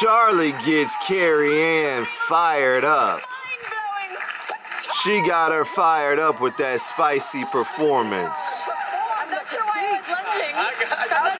Charli gets Carrie Ann fired up. She got her fired up with that spicy performance. I'm not sure why I was lunging.